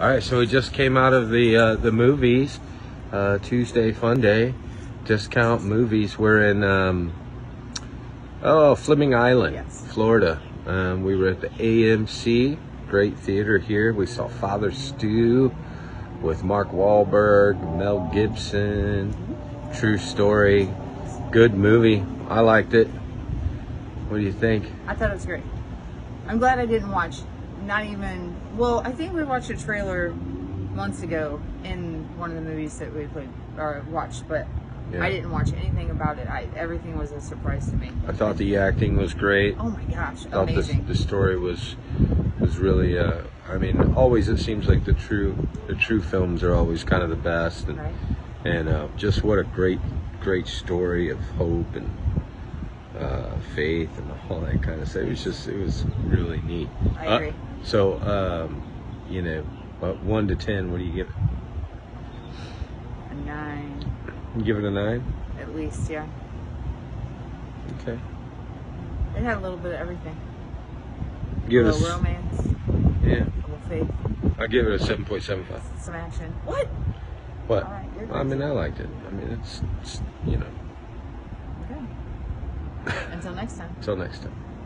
All right, so we just came out of the uh, the movies. Uh, Tuesday Fun Day, discount movies. We're in um, oh Fleming Island, Yes. Florida. Um, we were at the AMC, great theater here. We saw Father Stu with Mark Wahlberg, Mel Gibson. True story, good movie. I liked it. What do you think? I thought it was great. I'm glad I didn't watch. Not even. Well, I think we watched a trailer months ago in one of the movies that we played or watched, but Yeah. I didn't watch anything about it. I everything was a surprise to me. I thought the acting was great. Oh my gosh, I thought amazing! the story was was really uh, I mean always it seems like the true the true films are always kind of the best and Right. and uh, just what a great great story of hope and faith and all that kind of stuff. It was just it was really neat. I Uh, agree. so um, you know, one to ten, what do you give it? A nine, You give it a nine. at least. Yeah, Okay. it had a little bit of everything. Give a little s- romance, yeah. a little faith, I give it a seven point seven five. some action. What? What? Right, I mean. I liked it. I mean, it's, it's you know. Until next time. Until next time.